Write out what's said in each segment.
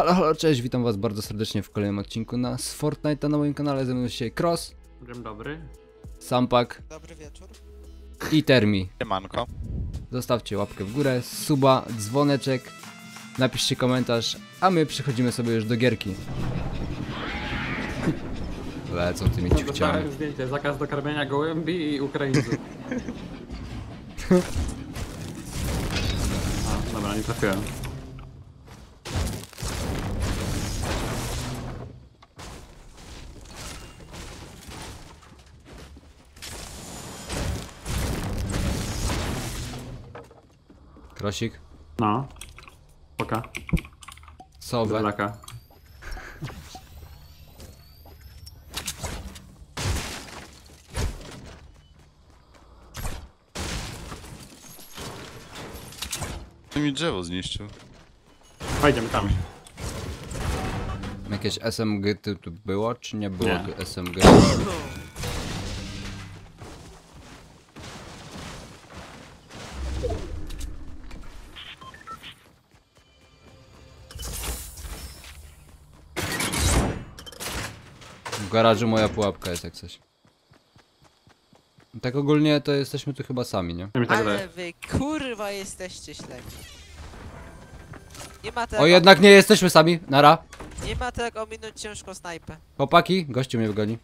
Halo, halo, cześć, witam was bardzo serdecznie w kolejnym odcinku na z Fortnite'a na moim kanale. Ze mną dzisiaj Cross, Dzień dobry. Sampak Dobry wieczór. i Termi. Siemanko. Zostawcie łapkę w górę, suba, dzwoneczek, napiszcie komentarz, a my przechodzimy sobie już do gierki. Lecą tymi ciuchciami. Dostałem zdjęcie, zakaz dokarmiania gołębi i Ukraińców. A, dobra, nie trafiłem. Krosik, No. Poka. Daleka. To mi drzewo zniszczył. Pojedziemy tam. Jakieś SMG tu, tu było, czy nie było Nie. tu SMG? Garażu moja pułapka jest jak coś. Tak ogólnie to jesteśmy tu chyba sami, nie? Mi tak Ale wydaje. wy kurwa jesteście ślepi. Nie ma tego, O jednak nie jesteśmy sami, nara. nie ma tego ominąć ciężko snajpę. Chłopaki, gościu mnie wygoni.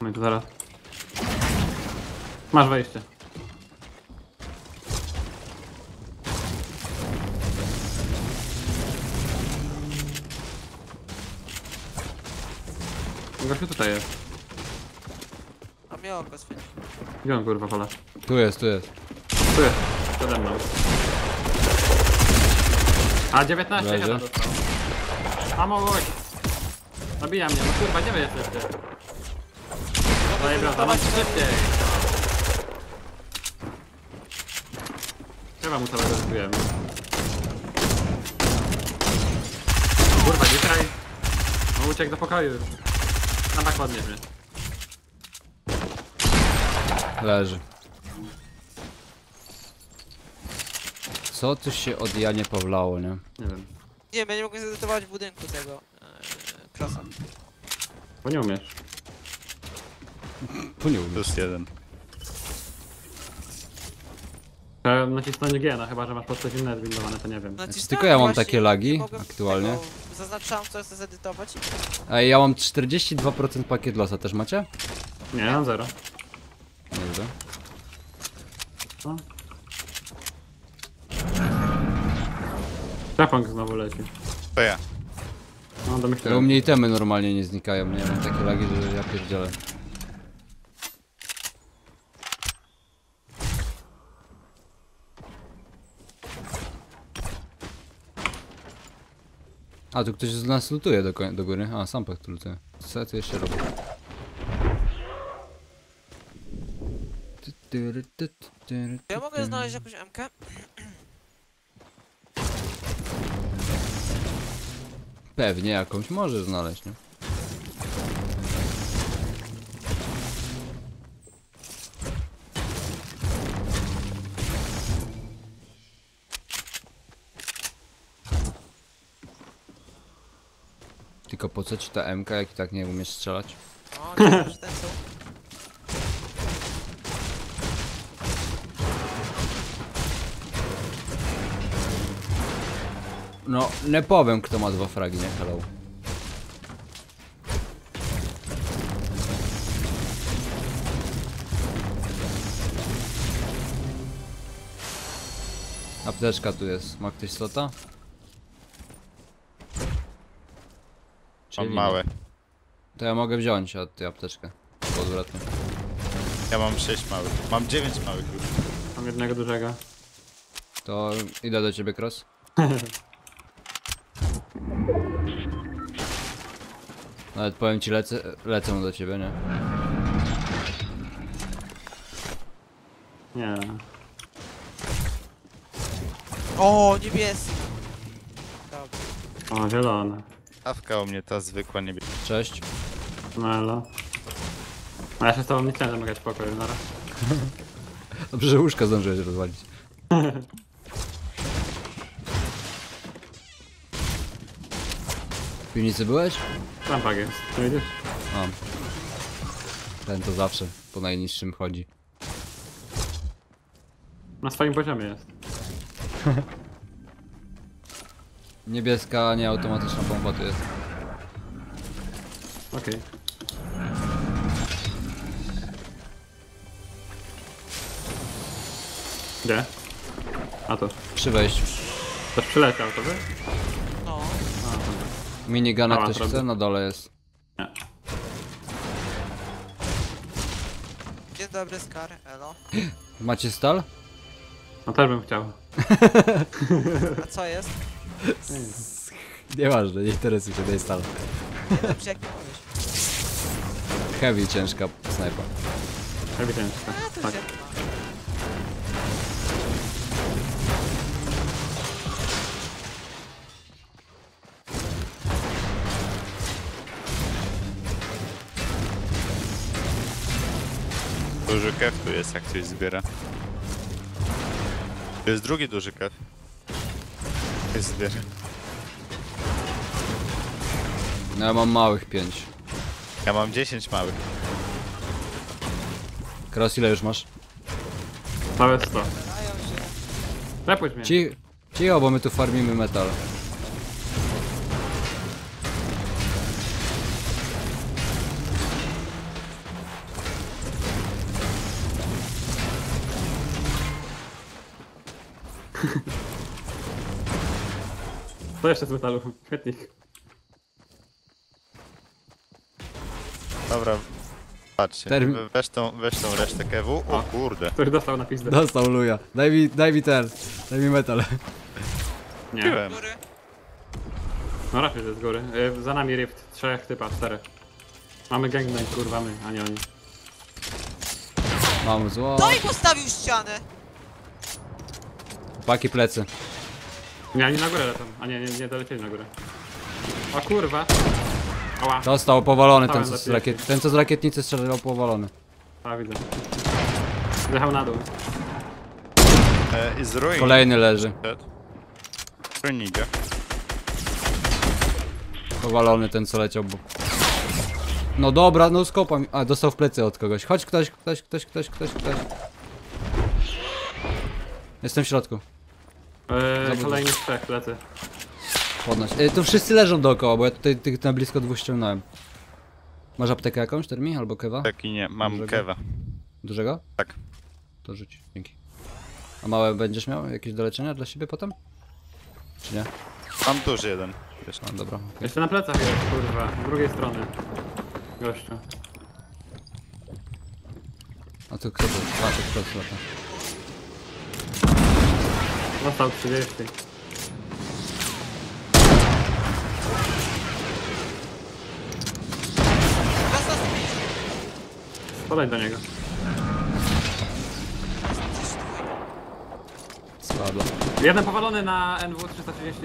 No i to zaraz. Masz wejście. Gościu tutaj jest. A mnie oko świeci. Gdzie on kurwa pola? Tu jest, tu jest. Tu jest, przede mną. A 19 Leży. chyba dostał. Mamo, oj! Zabija mnie, no kurwa, gdzie wy jesteście? Daję brata, mam szybciej! Chyba mu całego zgubiłem. Kurwa, nie kraj! No uciekł do pokoju. Na tak ładnie mnie. Leży. Co tu się od Janie powlało, nie? Nie wiem. Nie wiem, ja nie mogę zedytować budynku tego e, klasa. Bo nie umiesz. Tu nie umiem. Plus jeden. Trzeba nacisnąć G, no chyba, że masz po coś inne zbindowane, to nie wiem. Nacisnąłem tylko ja mam właśnie, takie lagi nie aktualnie. Tego, zaznaczałem co chcę zedytować. Ej, ja mam 42% pakiet losa, też macie? Nie, mam zero. Nie wiem. Co? Trapong znowu leci. To ja. No To u mnie itemy normalnie nie znikają, nie mam takie lagi, że ja pierdzielę. A, tu ktoś z nas lutuje do, do góry. A, Sampek tu lutuje. Co ja tu jeszcze robię? Ty, ty, ty, Ja ty, mogę ty. znaleźć jakąś MK? Pewnie jakąś możesz znaleźć, nie? Tylko po co ci ta MK, jak i tak nie umiesz strzelać? O, nie wiem, czy ten są. No, nie powiem kto ma dwa fragi, nie? Hello. Apteczka tu jest. Ma ktoś slota? Mam małe. To ja mogę wziąć od tej apteczkę. Podwrotnie. Ja mam sześć małych. Mam dziewięć małych już. Mam jednego dużego. To idę do ciebie, Cross. Nawet powiem ci, lecę, lecę do ciebie, nie? Nie. O, niebieski. Dobra. O, zielone. Awka u mnie ta zwykła niebieska. Cześć. No elo. A ja się z tobą nie chciałem zamykać w pokoju, nara. Dobrze, że łóżka zdążyłeś rozwalić. piwnicy byłeś? Tam pag jest. Tu widzisz? A. Ten to zawsze po najniższym chodzi. Na swoim poziomie jest. Niebieska, nie automatyczna pompa tu jest. Okej. Gdzie? A to. Przy wejściu. Ktoś przyleciał, to wy? No. To Minigana Mała ktoś chce? Na dole jest. nie. Dzień dobry, Skar, elo. Macie stal? No też bym chciał. A co jest? Nieważne, nie interesuje się tej stal. Dobrze, jak nie mówisz. Heavy, ciężka snajpa. Ewidentnie. A, to Tak. Duży kew tu jest, jak ktoś zbiera. To jest drugi duży kew. Ktoś zbiera. No ja mam małych pięć. Ja mam 10 małych. Cross ile już masz? Całe 100. Dają się. Przepuść mnie. Ci... Cicho, bo my tu farmimy metal. To jeszcze z metalu. Świetnik. Dobra. Patrzcie, Termin- we- weź tą, weź tą resztę kewu. O kurde. Ktoś dostał na pizdę. Dostał luja. Daj mi, daj mi ten. Daj mi metal. Nie. Piłem. Góry. No raczej ze z góry. Y, za nami rift. Trzech typa, czterech. Mamy gangbang, kurwa my, a nie oni. Mam zło. To i postawił ścianę! Paki plecy. Nie, oni na górę lecą. A nie, nie, nie dolecieli na górę. O kurwa. Ała. Dostał powalony ten co, z rakiet... ten co z rakietnicy strzelał powalony. A widzę. Zjechał na dół. E, I z ruin. Kolejny leży. Ruin idzie. Powalony ten co leciał, bo... No dobra, no skopa mi... A, dostał w plecy od kogoś. Chodź ktoś, ktoś, ktoś, ktoś, ktoś, ktoś. Jestem w środku. Yy, Zabudowę. kolejny trzech lecę. Podnoś. E, tu wszyscy leżą dookoła, bo ja tutaj tych na blisko dwóch ściągnąłem. Masz aptekę jakąś, Termi? Albo kewa? Taki nie, mam Dużego? kewa. Dużego? Tak. To rzuć, dzięki. A małe będziesz miał jakieś do leczenia dla siebie potem? Czy nie? Mam duży jeden. Wiesz, No dobra, okej. Jeszcze na plecach jest, kurwa. Z drugiej strony. Gościu. A tu kto to? A, to kto to lata. Dostał 30. Dostał Podaj do niego. Słabo. Jeden powalony na NW 330.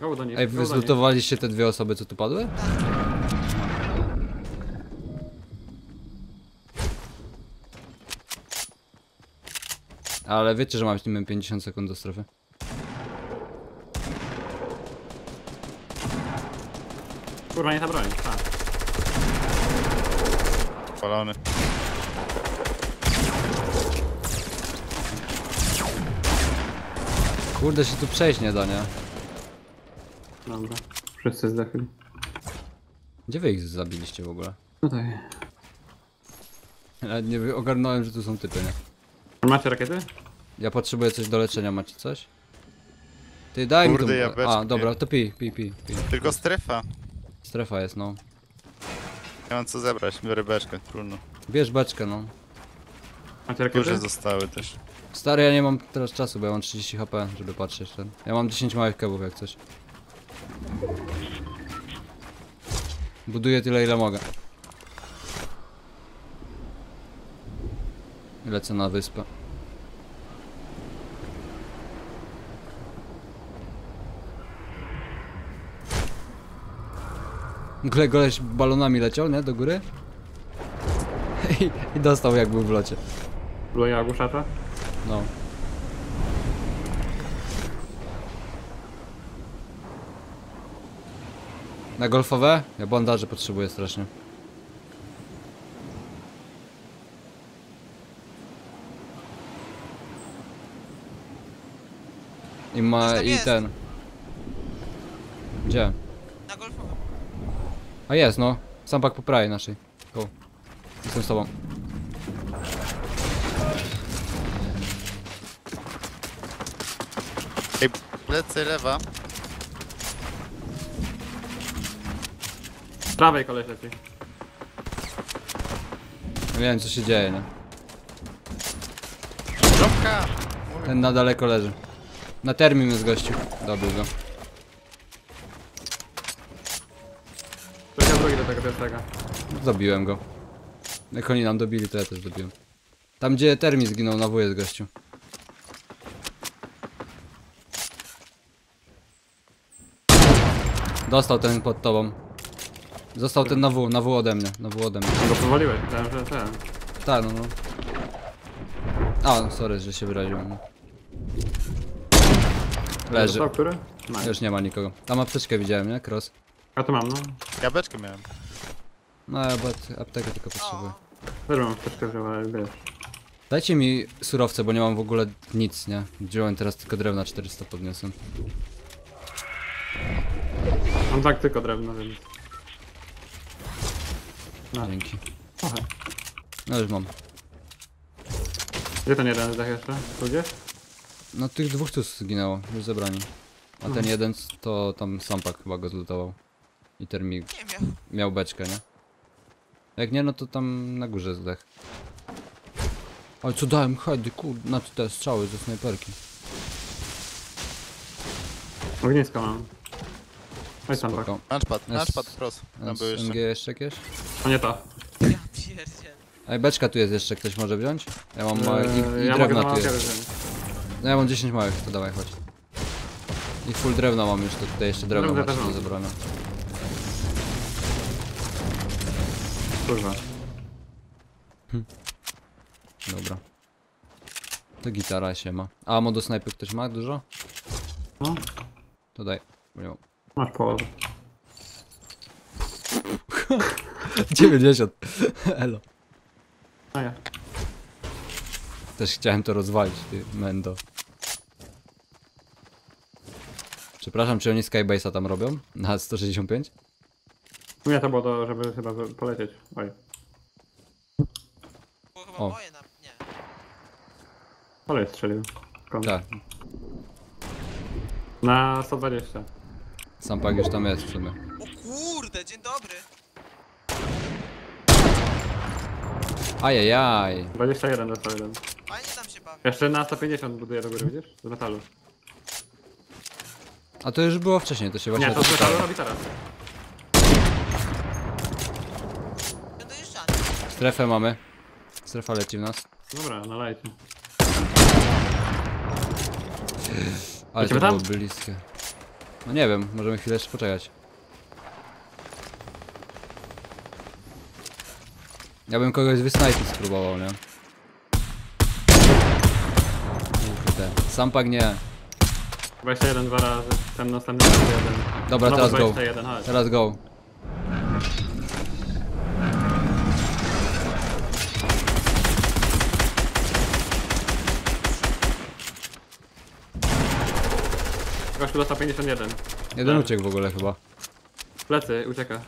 Go do nich. Ej, go do nich. zlutowaliście te dwie osoby, co tu padły? Ale wiecie, że mamy 50 sekund do strefy. Kurwa, nie ta broń. Tak. Palony. Kurde, się tu przejść nie da, nie? Dobra. Wszyscy zdechli. Gdzie wy ich zabiliście w ogóle? Tutaj. Ja nie ogarnąłem, że tu są typy, nie? Macie rakiety? Ja potrzebuję coś do leczenia, macie coś? Ty daj Kurde, mi beczkę A, dobra, to pij, pij, pij, pij. Tylko strefa. Strefa jest, no. Nie mam co zebrać, biorę beczkę, trudno. Bierz beczkę, no. Macie rakiety? Duże zostały też. Stary, ja nie mam teraz czasu, bo ja mam 30 HP, żeby patrzeć ten. Ja mam 10 małych kebów jak coś. Buduję tyle ile mogę. Lecę na wyspę. W ogóle goleś balonami leciał, nie? Do góry. I, I dostał jak był w locie. Bluje ogłuszacza? No. Na golfowe? Ja bandaże potrzebuję strasznie. I ma tam i jest. ten. Gdzie? Na golfowym. A jest no. Sam pak po prawej naszej. Go. Jestem z tobą. Ej, plecy lewa. Z prawej koleś leci. Nie wiem co się dzieje, nie? Kropka! Ten na daleko leży. Na termin jest gościu. Dobył go. Tylko drugi do tego pierwszego. Zabiłem go. Jak oni nam dobili, to ja też dobiłem. Tam gdzie termin zginął, na W jest gościu. Dostał ten pod tobą. Został ten na W, na W ode mnie, na W ode mnie. Go powoliłeś, myślałem, że ten. Tak, no no. A, no, sorry, że się wyraziłem. Leży. Został który? Nice. Już nie ma nikogo. Tam apteczkę widziałem, nie? Cross. A tu mam, no. Ja beczkę miałem. No, bo aptekę tylko potrzebuję. Też mam wziął, ale wiesz. Dajcie mi surowce, bo nie mam w ogóle nic, nie? Wziąłem teraz tylko drewna 400 podniosłem. Mam tak tylko drewno, więc... No. Dzięki. No już mam. Gdzie ten jeden zdech jeszcze? Tu gdzieś? No tych dwóch tu zginęło, już zebrani. A ten jeden to tam Sampak chyba go zlutował. I termik nie miał. miał beczkę, nie? Jak nie, no to tam na górze zdech. Ale co dałem hedy, kur... Znaczy te strzały ze snajperki. Ognisko mam. Oj tam tak. Spoko. Lunchpad, Jest- lunchpad cross. Tam był SMG jeszcze. jeszcze jakieś? A nie to. Ja pierdzielę. Ej, beczka tu jest jeszcze, ktoś może wziąć? Ja mam małe i, i ja mogę na tu jest. No ja mam 10 małych, to dawaj, chodź. I full drewna mam już, to tutaj jeszcze drewno Drewno macie też zebrania. Kurwa. Dobra. To gitara się ma. A amo do snajpy ktoś ma dużo? No, To daj. bo nie mam. masz połowę. 90. Elo. A ja. Też chciałem to rozwalić, ty mendo. Przepraszam, czy oni Skybase'a tam robią? Na 165? Nie, to było to, żeby chyba polecieć. Oj. Było chyba O. moje na... Nie. Ale strzelił. Skąd? Tak. Na 120. Sam pak już tam jest w sumie. O kurde, dzień dobry. Ajajaj. 21 dostał jeden. Fajnie tam się bawi. Jeszcze na 150 buduje do góry, widzisz? Z metalu. A to już było wcześniej, to się właśnie Nie, to metalu robi teraz. Strefę mamy. Strefa leci w nas. Dobra, nalajcie. Ale to było tam? bliskie. No nie wiem, możemy chwilę jeszcze poczekać. Ja bym kogoś wysnajpić spróbował, nie? Kurde. Sam pak nie. 21 dwa razy. Ten następny 21. Dobra, Znowu teraz go. 21, chodź. Teraz go. Gościu dostał 51. Jeden Tak. uciekł w ogóle chyba. Plecy, ucieka.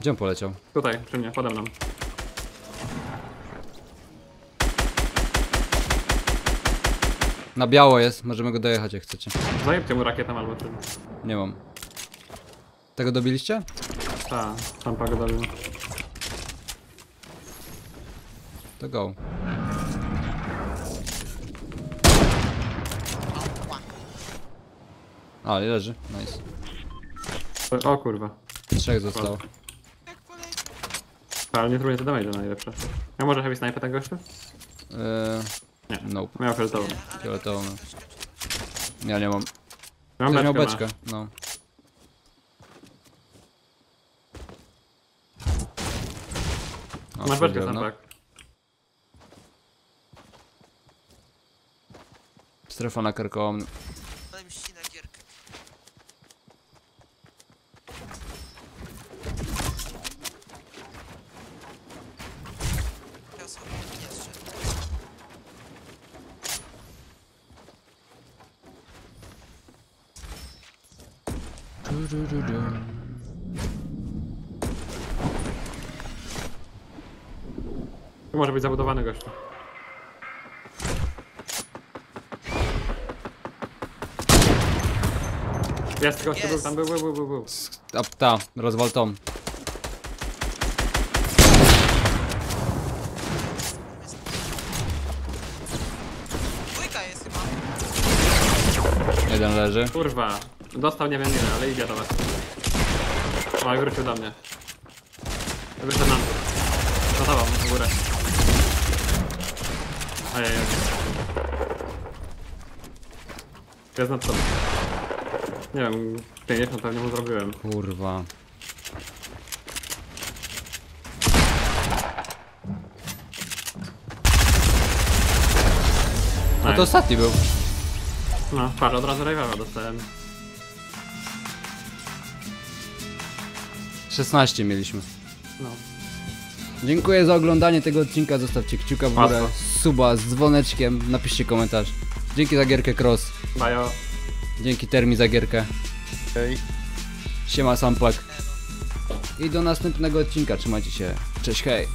Gdzie on poleciał? Tutaj, przy mnie, pode mną. Na biało jest, możemy go dojechać jak chcecie. Zajebcie mu rakietą albo czym. Nie mam. Tego dobiliście? Ta, tam pago dobił. To go. A, leży. Nice. O, kurwa. Trzech zostało. Ale nie trudno to damage najlepsze. Ja może heavy sniper ten gościu? Eee, Nie. Nope. Miał fioletową. Fioletową, Ja nie mam. Mam Ktoś miał beczkę. No. O, Masz, beczkę sam, no. tak. Strefa nakarkowała mnie. Ale mi ścina gierkę. du, du, du. Tu może być zabudowany gościu. Jest gościu, był tam, był, był, był, był, ta. Dwójka jest chyba. Jeden leży. Kurwa, dostał nie wiem ile, ale idzie do was. O, i wrócił do mnie. Wyszedł nam. Gotował w górę. Ojej. Jest nad tobą. Nie wiem, 50 pewnie mu zrobiłem. Kurwa. A to ostatni był. No, patrz, od razu rajwawa dostałem. 16 mieliśmy. No. Dziękuję za oglądanie tego odcinka. Zostawcie kciuka w górę, Łatwo. suba z dzwoneczkiem, napiszcie komentarz. Dzięki za gierkę Cross. Bajo. Dzięki Termi za gierkę. Okej. Siema Samplak. I do następnego odcinka. Trzymajcie się. Cześć, hej.